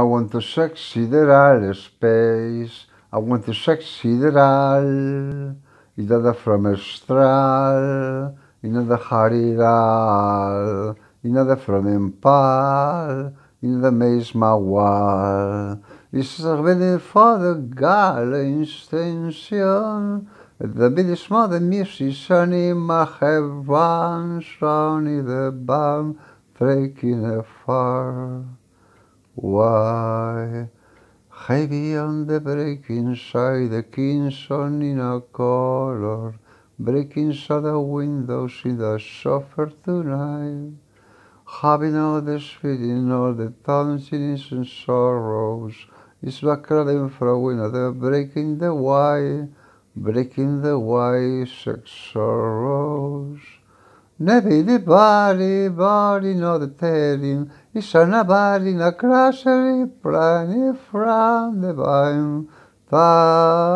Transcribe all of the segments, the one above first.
I want to succeed space. I want to succeed in the from astral, in the hariral, in the from impal, in the maze mawal. Is revenir for the gala intention, the bidis mother misi sani mahevan, shani the bam, breaking afar. Why? Heavy on the breaking side, the king's in a color, breaking the windows in the suffer tonight. Having all the sweeting, all the townsins and sorrows, is backrading from another breaking the why, breaking the why, sex sorrows. Never the body, body, not the telling, is a body, na crashery, plan from the vine, time.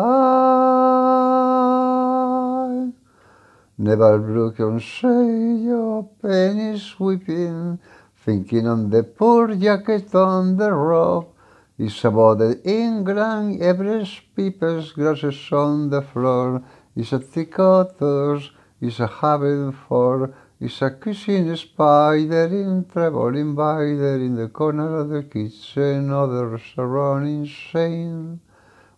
Never broken say your pennies weeping, thinking on the poor jacket on the rope, is about the England, every people's grasses on the floor, is a thick authors, is a having for, is a kissing spider in trouble invider in the corner of the kitchen, others are running insane.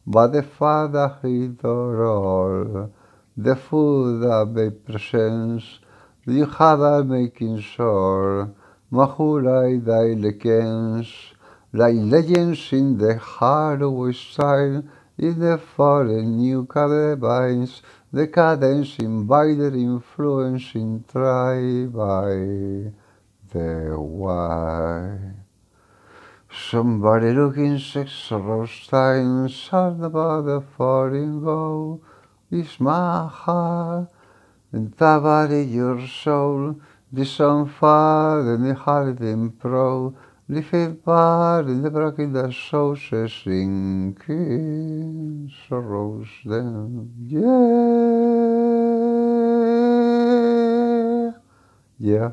But the father hid all, the food that they presents, the hada making sure, mahulai thy legends, like legends in the hardware style, in the foreign new carabines, the cadence invited influence in try by the why. Somebody looking six rose times hard about the foreign go is my heart and tabari your soul this on fire and the heart in pro Lifted bar in the the soul says sinking sorrows then yeah. Yeah